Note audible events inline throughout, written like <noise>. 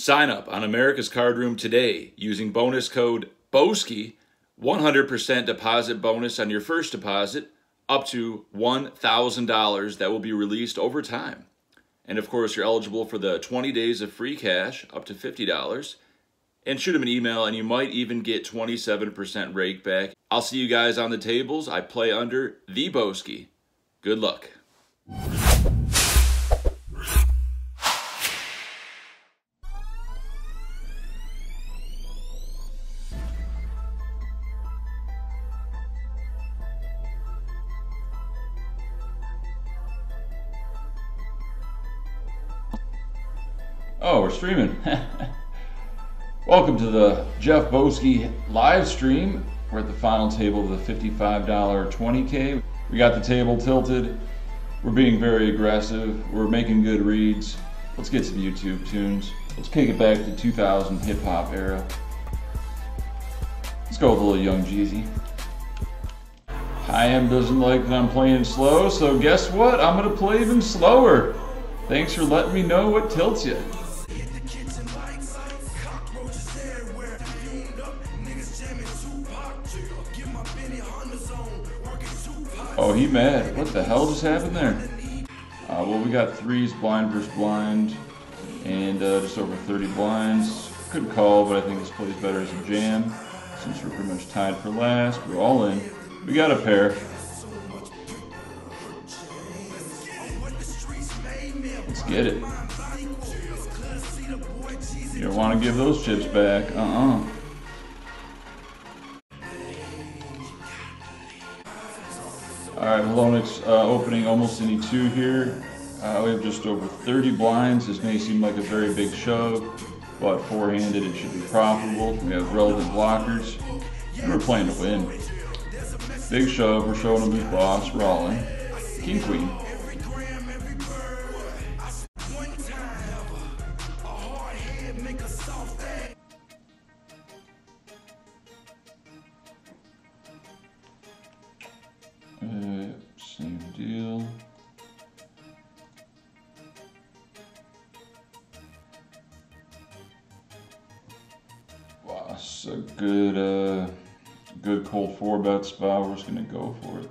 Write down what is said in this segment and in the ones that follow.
Sign up on America's Card Room today using bonus code BOSKI, 100% deposit bonus on your first deposit, up to $1,000 that will be released over time. And of course, you're eligible for the 20 days of free cash, up to $50. And shoot them an email, and you might even get 27% rake back. I'll see you guys on the tables. I play under the Boski. Good luck. Oh, we're streaming. <laughs> Welcome to the Jeff Boski live stream. We're at the final table of the $55 20K. We got the table tilted. We're being very aggressive. We're making good reads. Let's get some YouTube tunes. Let's kick it back to 2000 hip hop era. Let's go with a little Young Jeezy. Haim doesn't like that I'm playing slow, so guess what? I'm gonna play even slower. Thanks for letting me know what tilts you. Oh, he mad. What the hell just happened there? Uh, well, we got threes, blind versus blind, and uh, just over 30 blinds. Could call, but I think this plays better as a jam. Since we're pretty much tied for last, we're all in. We got a pair. Let's get it. You don't want to give those chips back. Uh-uh. All right, Malonix uh, opening almost any two here. Uh, we have just over 30 blinds. This may seem like a very big shove, but four-handed it should be profitable. We have relevant blockers, and we're playing to win. Big shove, we're showing them who's boss, in. King Queen. Uh, same deal. Wow, it's a good, uh, good cold four bet spot. We're just gonna go for it.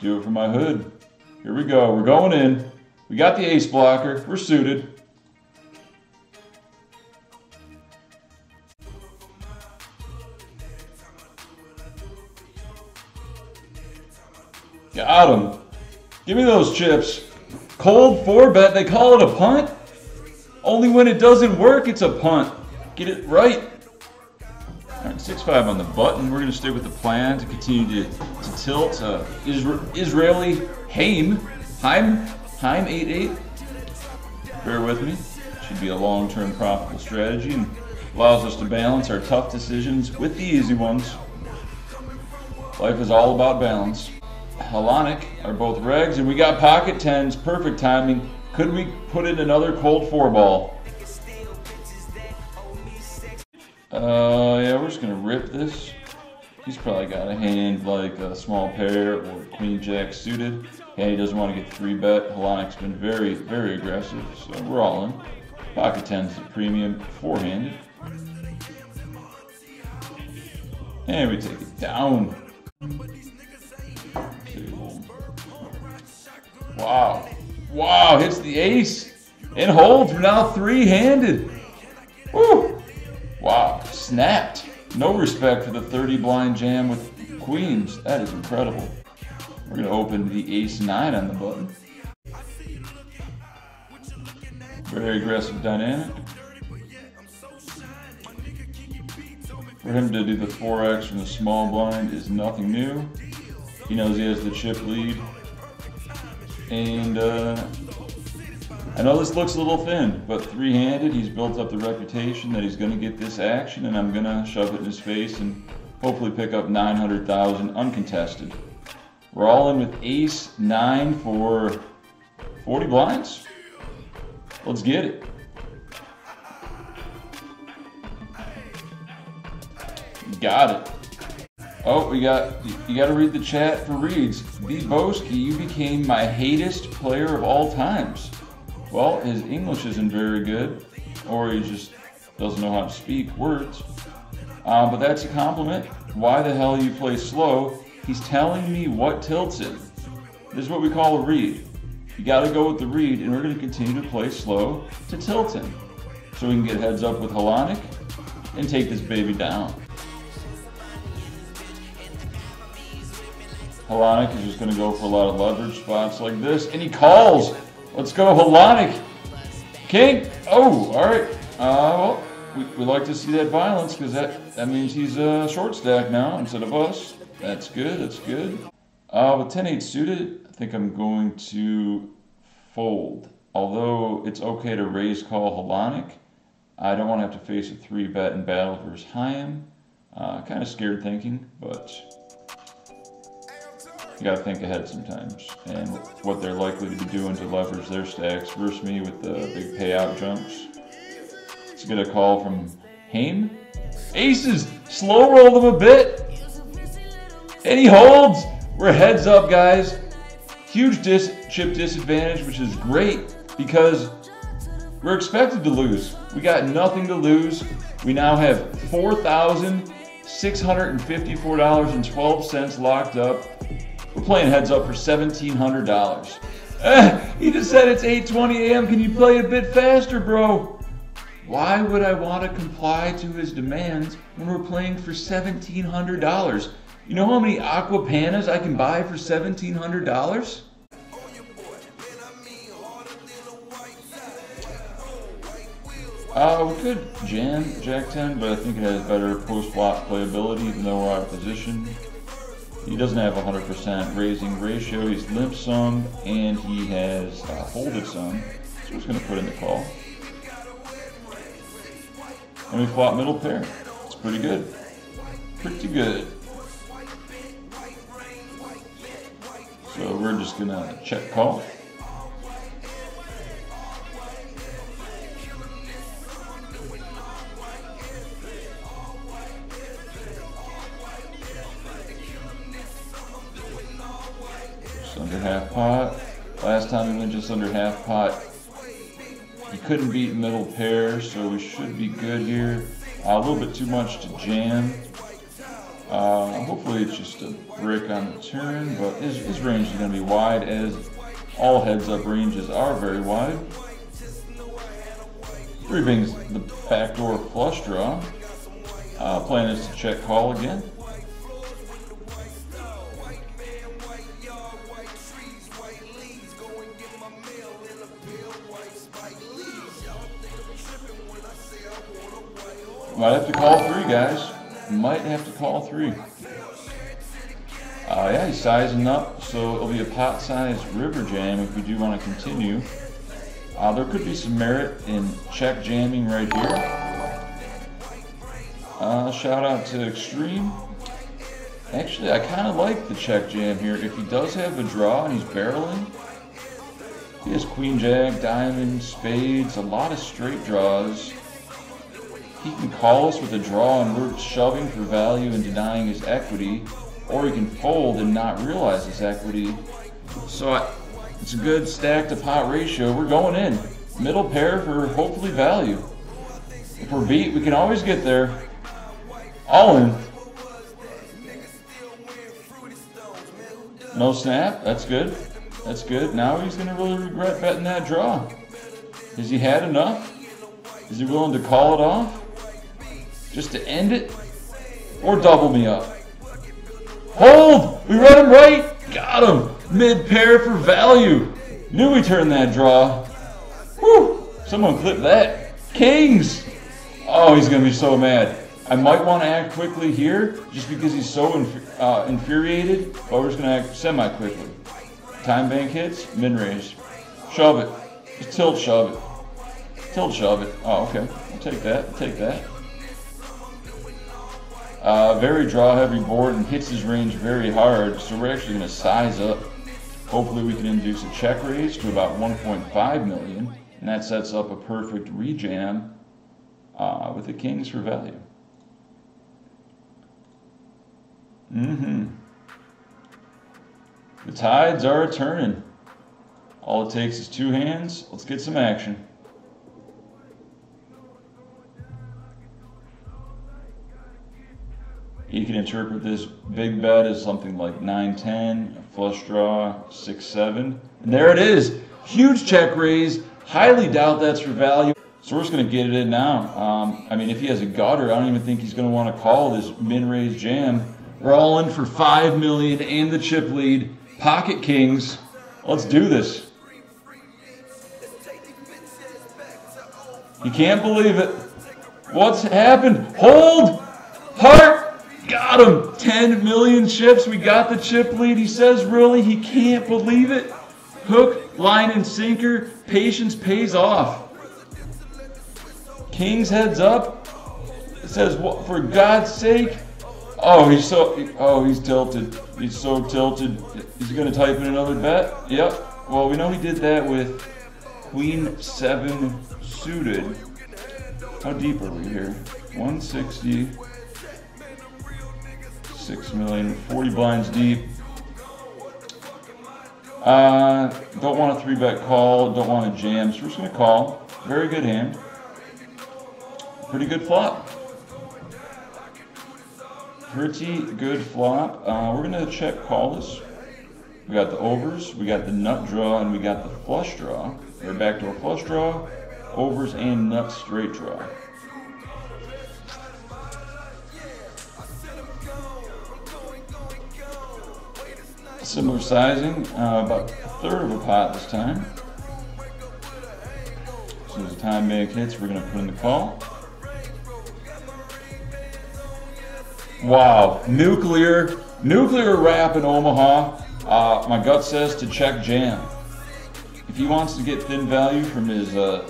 Do it for my hood. Here we go. We're going in. We got the ace blocker. We're suited. Got him. Give me those chips. Cold four bet. They call it a punt. Only when it doesn't work, it's a punt. Get it right. All right, six five on the button. We're gonna stay with the plan to continue to, to tilt. Uh, Isra Israeli Haim, Haim, Haim eight eight. Bear with me. Should be a long-term profitable strategy and allows us to balance our tough decisions with the easy ones. Life is all about balance. Hellenic are both regs, and we got pocket tens. Perfect timing. Could we put in another cold four ball? Uh, yeah, we're just gonna rip this. He's probably got a hand like a small pair or queen jack suited. And he doesn't want to get three bet. Hellenic's been very, very aggressive, so we're all in. Pocket tens the premium, four-handed. And we take it down. Wow. Wow, hits the ace and holds. We're now three-handed. Woo. Wow, snapped. No respect for the 30 blind jam with queens. That is incredible. We're going to open the ace nine on the button. Very aggressive dynamic. For him to do the 4x from the small blind is nothing new. He knows he has the chip lead. And uh, I know this looks a little thin, but three-handed, he's built up the reputation that he's going to get this action, and I'm going to shove it in his face and hopefully pick up 900,000 uncontested. We're all in with ace nine for 40 blinds. Let's get it. Got it. Oh, we got you got to read the chat for reads. B Boski, you became my hatest player of all times. Well, his English isn't very good, or he just doesn't know how to speak words. Uh, but that's a compliment. Why the hell you play slow? He's telling me what tilts it. This is what we call a read. You got to go with the read, and we're going to continue to play slow to tilt him. So we can get heads up with Hellenic and take this baby down. Hellenic is just going to go for a lot of leverage spots like this, and he calls. Let's go, Hellenic. King. Oh, all right. Uh, well, we, we like to see that violence because that, that means he's a short stack now instead of us. That's good. That's good. Uh, with 10-8 suited, I think I'm going to fold. Although it's okay to raise call Hellenic, I don't want to have to face a 3 bet in battle versus Chaim. Uh, kind of scared thinking, but you got to think ahead sometimes and what they're likely to be doing to leverage their stacks versus me with the big payout jumps. Let's get a call from Haim. Aces, slow roll them a bit. And he holds. We're heads up, guys. Huge dis chip disadvantage, which is great because we're expected to lose. We got nothing to lose. We now have $4,654.12 locked up. We're playing heads up for $1,700. Eh, he just said it's 8.20 a.m. Can you play a bit faster, bro? Why would I want to comply to his demands when we're playing for $1,700? You know how many Acqua Pannas I can buy for $1,700? Uh, we could jam Jack 10, but I think it has better post-flop playability even though we're out of position. He doesn't have 100% raising ratio. He's limp sum and he has uh, folded some. So he's going to put in the call. And we flop middle pair. It's pretty good. Pretty good. So we're just gonna check call. Under half pot. Last time we went just under half pot. He couldn't beat middle pair, so we should be good here. Uh, a little bit too much to jam. Uh, hopefully it's just a brick on the turn, but his, his range is going to be wide as all heads-up ranges are very wide. Three brings the backdoor flush draw. Uh, plan is to check call again. Might have to call three, guys might have to call three. Uh, yeah, he's sizing up, so it'll be a pot-sized river jam if we do want to continue. Uh, there could be some merit in check jamming right here. Uh, shout out to Extreme. Actually, I kind of like the check jam here. If he does have a draw and he's barreling, he has queen, jack, diamond, spades, a lot of straight draws. He can call us with a draw and we're shoving for value and denying his equity, or he can fold and not realize his equity. So I, it's a good stack to pot ratio. We're going in. Middle pair for hopefully value. If we're beat, we can always get there. All in. No snap. That's good. That's good. Now he's going to really regret betting that draw. Has he had enough? Is he willing to call it off? Just to end it or double me up. Hold! We run him right! Got him! Mid pair for value. Knew we turned that draw. Whew! Someone clip that. Kings! Oh, he's going to be so mad. I might want to act quickly here just because he's so uh, infuriated, but we're just going to act semi-quickly. Time bank hits, min raise. Shove it. Just tilt shove it. Tilt shove it. Oh, okay. I'll take that. I'll take that. Uh, very draw heavy board and hits his range very hard, so we're actually going to size up. Hopefully we can induce a check raise to about 1.5 million, and that sets up a perfect rejam uh, with the kings for value. Mm-hmm. The tides are turning. All it takes is two hands. Let's get some action. You can interpret this big bet as something like 9-10, flush draw, 6-7. And there it is. Huge check raise. Highly doubt that's for value. So we're just going to get it in now. Um, I mean, if he has a gutter, I don't even think he's going to want to call this min-raise jam. We're all in for 5 million and the chip lead. Pocket Kings. Let's do this. You can't believe it. What's happened? Hold! Heart! Got him! 10 million chips. We got the chip lead. He says, really? He can't believe it. Hook, line, and sinker. Patience pays off. King's heads up. It says, what for God's sake. Oh, he's so, oh, he's tilted. He's so tilted. Is he going to type in another bet? Yep. Well, we know he did that with Queen 7 suited. How deep are we here? 160. 6 million, 40 blinds deep. Uh, don't want a three bet call, don't want a jam, so we're just going to call. Very good hand. Pretty good flop. Pretty good flop. Uh, we're going to check call this. We got the overs, we got the nut draw, and we got the flush draw. We're back to a flush draw, overs, and nut straight draw. Similar sizing, uh, about a third of a pot this time. As soon as the time bank hits, we're going to put in the call. Wow, nuclear, nuclear wrap in Omaha. Uh, my gut says to check jam. If he wants to get thin value from his uh,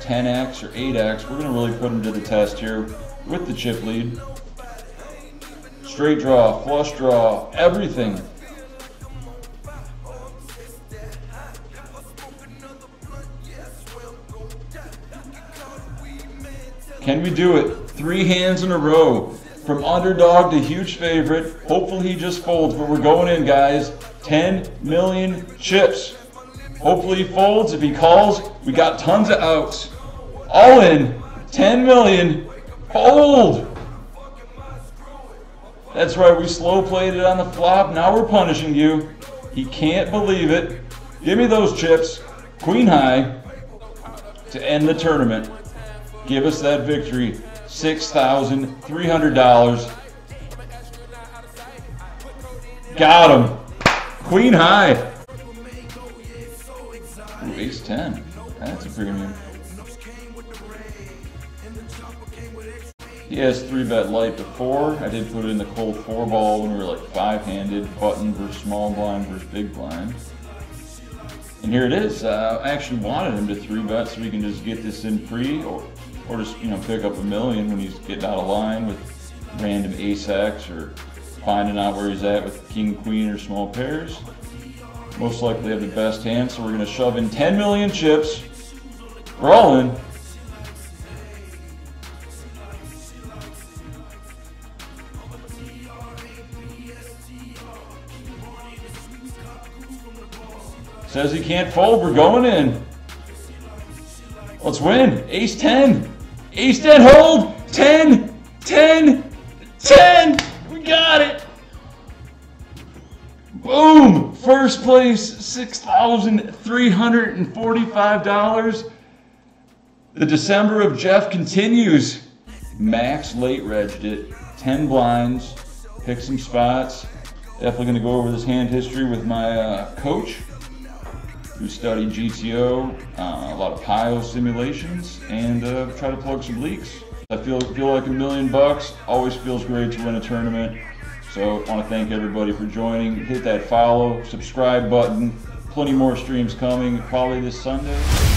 10x or 8x, we're going to really put him to the test here with the chip lead. Straight draw, flush draw, everything. Can we do it? Three hands in a row. From underdog to huge favorite. Hopefully he just folds, but we're going in, guys. 10 million chips. Hopefully he folds. If he calls, we got tons of outs. All in. 10 million. Fold. That's right, we slow played it on the flop. Now we're punishing you. He can't believe it. Give me those chips. Queen high to end the tournament. Give us that victory. $6,300. Got him. Queen high. Ooh, ace 10. That's a premium. He has three bet light before. I did put it in the cold four ball when we were like five handed, button versus small blind versus big blind. And here it is. Uh, I actually wanted him to three bet so we can just get this in free or or just you know pick up a million when he's getting out of line with random ace x or finding out where he's at with king queen or small pairs. Most likely have the best hand so we're going to shove in 10 million chips. We're all in says he can't fold we're going in let's win ace 10 Ace 10 hold. 10, 10, 10. We got it. Boom. First place, $6,345. The December of Jeff continues. Max late regged it. 10 blinds. Pick some spots. Definitely going to go over this hand history with my uh, coach who study GTO, uh, a lot of PIO simulations, and uh, try to plug some leaks. I feel feel like a million bucks. Always feels great to win a tournament. So I want to thank everybody for joining. Hit that follow, subscribe button. Plenty more streams coming, probably this Sunday.